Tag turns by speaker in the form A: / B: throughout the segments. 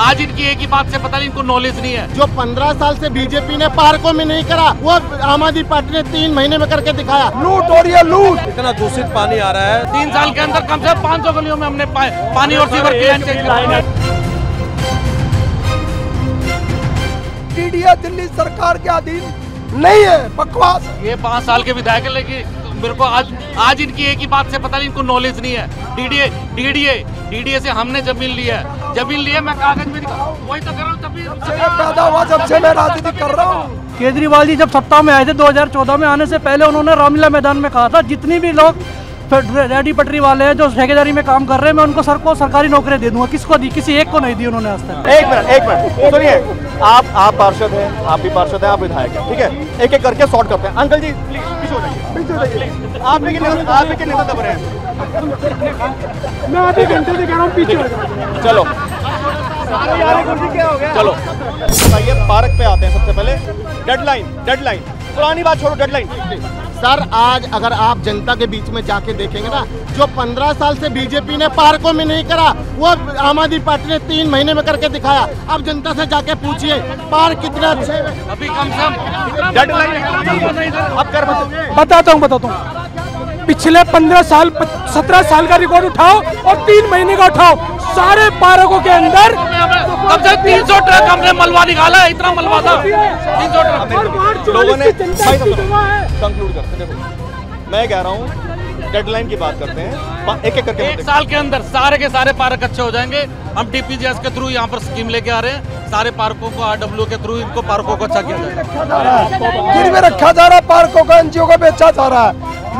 A: आज इनकी एक ही बात से पता नहीं इनको नॉलेज नहीं है।
B: जो पंद्रह साल से बीजेपी ने पार्कों में नहीं करा वो आम आदमी पार्टी ने तीन महीने में करके दिखाया।
C: लूट और ये लूट।
D: इतना दूषित पानी आ रहा है।
A: तीन साल के अंदर कम से कम पाँच सौ गलियों में हमने पा, पानी और सीवर की
C: दिल्ली सरकार के अधीन नहीं है बकवास
A: ये पाँच साल के विधायक है लेकिन मेरे को आज आज इनकी एक ही बात से पता नहीं इनको नॉलेज नहीं है। डीडीए डीडीए डीडीए से हमने ज़मीन ली है। ज़मीन लिए मैं कागज़ में वही तो कर रहा हूँ तभी
C: पैदा हुआ जब से मैं राजनीति कर रहा हूँ।
E: केजरीवाल जी जब सत्ता में आए थे 2014 में आने से पहले उन्होंने रामलीला मैदान में कहा था जितनी भी लोग रेडी पटरी वाले हैं जो ठेकेदारी में काम कर रहे हैं मैं उनको सर को सरकारी नौकरी दे दूँगा। किसको दी? किसी एक को नहीं दी उन्होंने आज तक।
F: एक मिनट एक मिनट। सुनिए आप आप पार्षद हैं आप भी पार्षद हैं आप विधायक हैं ठीक है? एक एक करके सॉर्ट करते हैं। अंकल जी प्लीज़ पीछे हो जाइए। पीछे हो जाइए। आप भी कितने आप दब रहे हैं?
C: मैं आधे घंटे से कह रहा हूँ पीछे हो जाओ।
F: चलो। चलो। बताइए पार्क पे आते हैं सबसे पहले। डेडलाइन डेडलाइन पुरानी बात छोड़ो डेडलाइन
B: सर आज अगर आप जनता के बीच में जाके देखेंगे ना जो पंद्रह साल से बीजेपी ने पार्कों में नहीं करा वो आम आदमी पार्टी ने तीन महीने में करके दिखाया। अब जनता से जाके पूछिए पार्क कितना अच्छे
A: अभी कम से कम
F: अब कर
C: बताता हूँ बताता हूँ। पिछले पंद्रह साल सत्रह साल का रिकॉर्ड उठाओ और तीन महीने का उठाओ। सारे पार्कों के अंदर
A: कम से तीन सौ ट्रक हमने मलबा निकाला है इतना मलबा था। तीन सौ ट्रक।
F: लोगों ने कंक्लूड करते देखो। मैं कह रहा हूँ डेडलाइन की बात करते हैं। एक एक करके
A: एक साल के अंदर सारे के सारे पार्क अच्छे हो जाएँगे। हम टीपीजीएस के थ्रू यहाँ पर स्कीम लेके आ रहे हैं। सारे पार्कों को आरडब्ल्यू के थ्रू इनको पार्कों को अच्छा किया जाएगा
C: रखा जा रहा है पार्कों का एनजीओ का बेचा जा रहा है।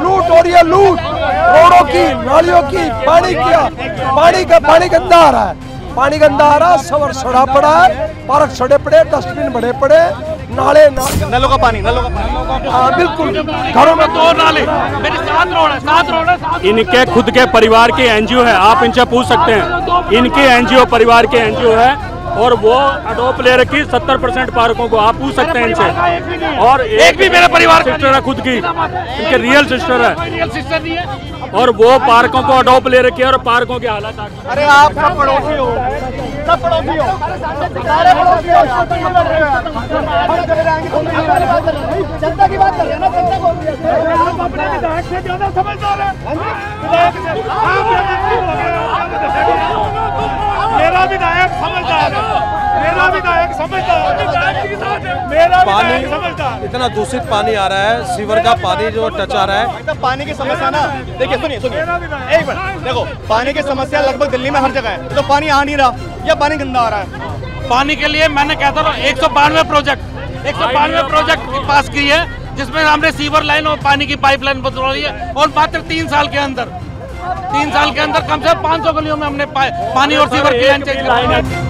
C: लूट और ये लूट। रोडों की नालियों की पानी की पानी का पानी गंदा आ रहा है। पानी गंदा आ रहा है सवर सड़ा पड़ा है पार्क सड़े पड़े डस्टबिन बड़े पड़े नाले नाले
F: नलों का पानी नलों का पानी।
C: हाँ बिल्कुल। घरों में
A: दो नाले। मेरे साथ रोड है साथ रोड है।
G: इनके खुद के परिवार के एनजीओ है आप इनसे पूछ सकते हैं। इनके एनजीओ परिवार के एनजीओ है। और वो अडोप ले रखी सत्तर परसेंट पार्कों को आप पूछ सकते हैं इनसे। और
A: एक भी मेरे परिवार
G: सिस्टर है खुद की। इनके रियल सिस्टर है।
A: रियल सिस्टर नहीं है।
G: और वो पार्कों को अडोप ले रखी है और पार्कों के हालात
F: अरे आप सब पड़ोसी हो। सब पड़ोसी हो। सारे पड़ोसी हो। शादी में लड़ रहे हैं। हम चले जाएँगे जनता की बात कर रहे हैं ना जनता को।
C: आप अपने विधायक से ज़्यादा समझदार है।
D: पानी इतना दूषित पानी आ रहा है सीवर का पानी जो टच आ रहा है।
F: पानी की समस्या ना देखिए सुनिए सुनिए। एक मिनट देखो पानी की समस्या लगभग दिल्ली में हर जगह है। तो पानी आ नहीं रहा या पानी गंदा आ रहा है?
A: पानी के लिए मैंने कहता था एक सौ बानवे प्रोजेक्ट एक सौ बानवे प्रोजेक्ट पास की है जिसमें हमने सीवर लाइन और पानी की पाइपलाइन बदलवाई है और मात्र तीन साल के अंदर तीन साल के अंदर कम से कम पाँच सौ गलियों में हमने पानी और सीवर की लाइन चेंज कराई है।